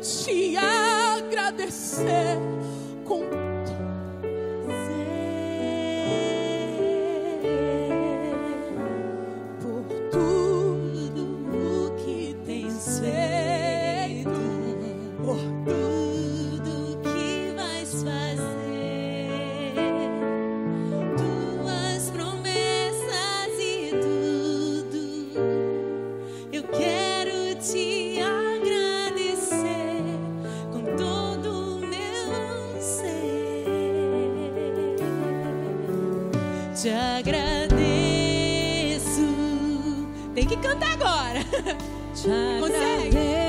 te agradecer com te agradeço. Tem que cantar agora. Te agradeço,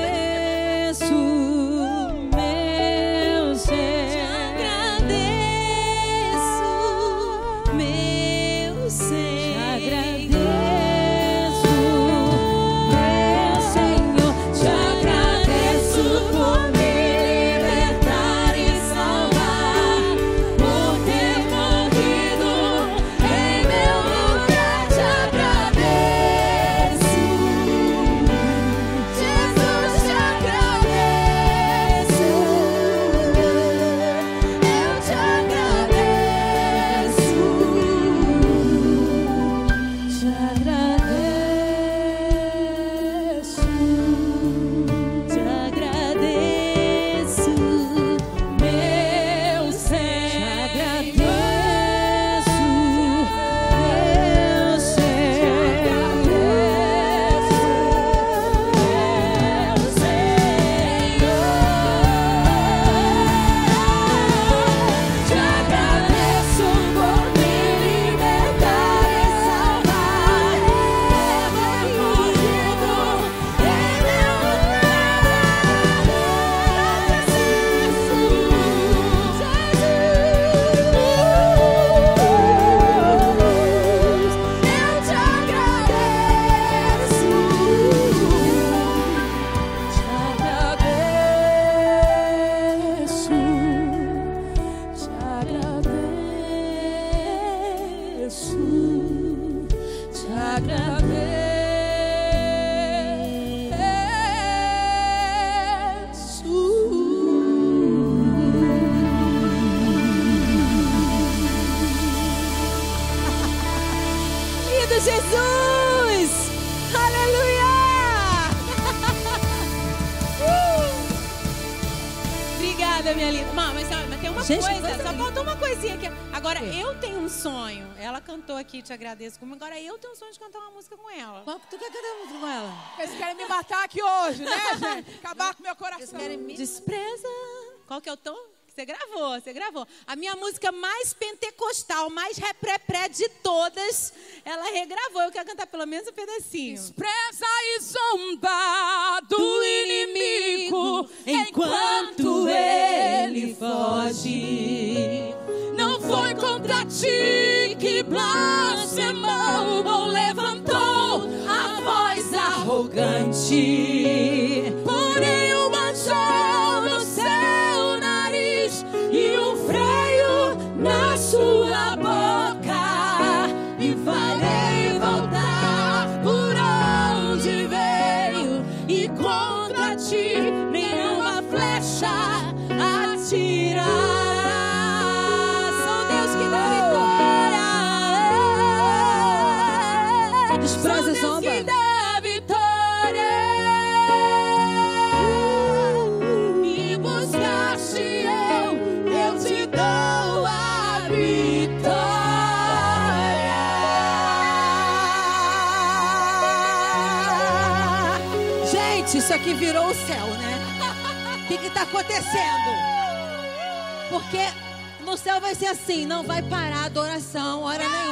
minha linda. Má, mas, mas tem uma Gente, coisa, coisa só faltou uma coisinha aqui. Agora, eu tenho um sonho. Ela cantou aqui, te agradeço. Como agora eu tenho um sonho de cantar uma música com ela. Qual que tu quer cantar música com ela? Eles querem me matar aqui hoje, né, gente? Acabar com meu coração. Despreza. Qual que é o tom? Você gravou, você gravou. A minha música mais pentecostal, mais repré-pré de todas, ela regravou. Eu quero cantar pelo menos um pedacinho. Despreza e zomba do inimigo enquanto ele foge. Contra ti que blasfemou ou levantou a voz arrogante. Porém, o manchou no seu nariz e um freio na sua boca. E farei voltar por onde veio e contra ti nenhuma flecha Gente, isso aqui virou o céu, né? O que está acontecendo? Porque no céu vai ser assim, não vai parar a adoração, hora nenhuma.